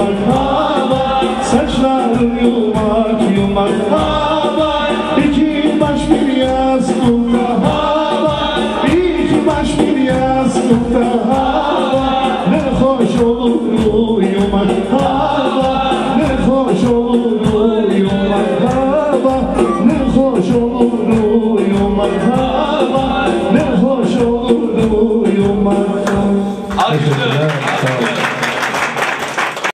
Yumak yumak hava saçların yumak yumak hava iki baş bir yastıkta hava iki baş bir yastıkta hava ne hoş olur uyumak hava ne hoş olur uyumak hava ne hoş olur uyumak hava ne hoş olur uyumak hava Alkışlar.